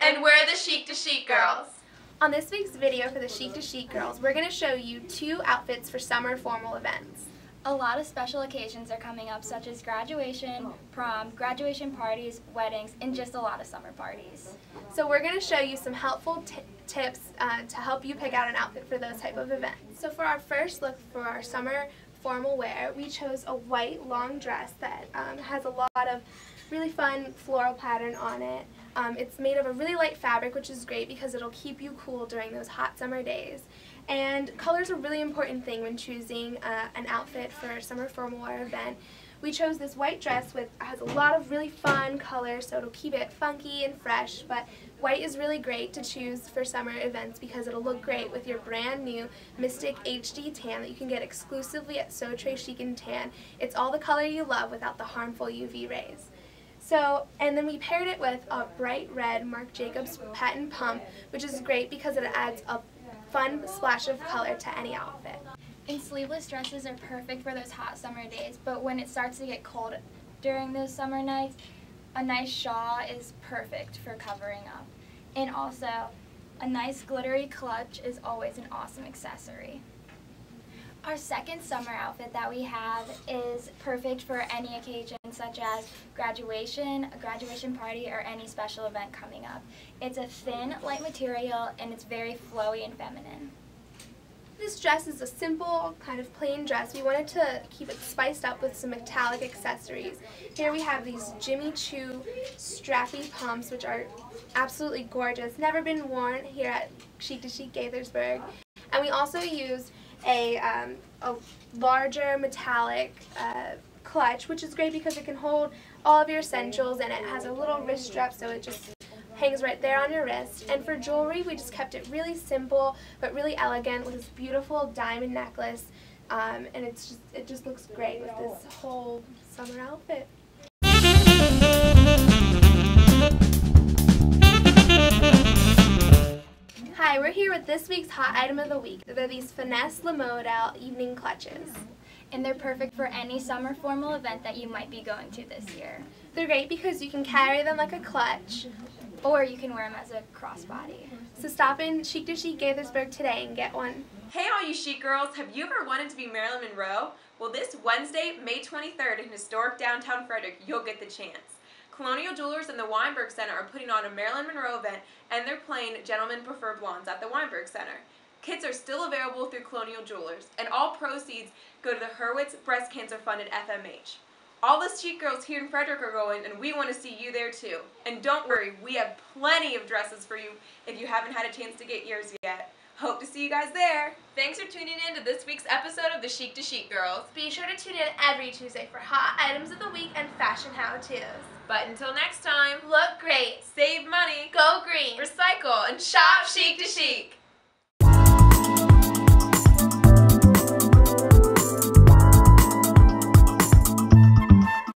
And we're the Chic to Chic girls. On this week's video for the Chic to Chic girls, we're going to show you two outfits for summer formal events. A lot of special occasions are coming up, such as graduation, prom, graduation parties, weddings, and just a lot of summer parties. So we're going to show you some helpful tips uh, to help you pick out an outfit for those type of events. So for our first look for our summer formal wear, we chose a white long dress that um, has a lot of really fun floral pattern on it. Um, it's made of a really light fabric, which is great because it'll keep you cool during those hot summer days. And color is a really important thing when choosing uh, an outfit for a summer formal wear event. We chose this white dress with has a lot of really fun colors, so it'll keep it funky and fresh. But white is really great to choose for summer events because it'll look great with your brand new Mystic HD tan that you can get exclusively at So Chic and Tan. It's all the color you love without the harmful UV rays. So, and then we paired it with a bright red Marc Jacobs patent pump, which is great because it adds a fun splash of color to any outfit. And sleeveless dresses are perfect for those hot summer days, but when it starts to get cold during those summer nights, a nice shawl is perfect for covering up. And also, a nice glittery clutch is always an awesome accessory. Our second summer outfit that we have is perfect for any occasion such as graduation, a graduation party, or any special event coming up. It's a thin, light material and it's very flowy and feminine. This dress is a simple, kind of plain dress. We wanted to keep it spiced up with some metallic accessories. Here we have these Jimmy Choo strappy pumps, which are absolutely gorgeous. Never been worn here at Chic to Chic Gaithersburg. And we also used a, um, a larger metallic uh, clutch, which is great because it can hold all of your essentials and it has a little wrist strap so it just hangs right there on your wrist. And for jewelry, we just kept it really simple but really elegant with this beautiful diamond necklace. Um, and it's just, it just looks great with this whole summer outfit. With this week's hot item of the week. They're these Finesse Le Model evening clutches. And they're perfect for any summer formal event that you might be going to this year. They're great because you can carry them like a clutch. Or you can wear them as a crossbody. So stop in Chic to Chic Gaithersburg today and get one. Hey all you chic girls, have you ever wanted to be Marilyn Monroe? Well this Wednesday, May 23rd in historic downtown Frederick, you'll get the chance. Colonial Jewelers and the Weinberg Center are putting on a Marilyn Monroe event and they're playing Gentlemen Prefer Blondes at the Weinberg Center. Kits are still available through Colonial Jewelers and all proceeds go to the Hurwitz Breast Cancer Fund at FMH. All the chic girls here in Frederick are going and we want to see you there too. And don't worry, we have plenty of dresses for you if you haven't had a chance to get yours yet. Hope to see you guys there. Thanks for tuning in to this week's episode of the Chic to Chic Girls. Be sure to tune in every Tuesday for hot items of the week and fashion how-tos. But until next time, look great, save money, go green, recycle, and shop chic to chic.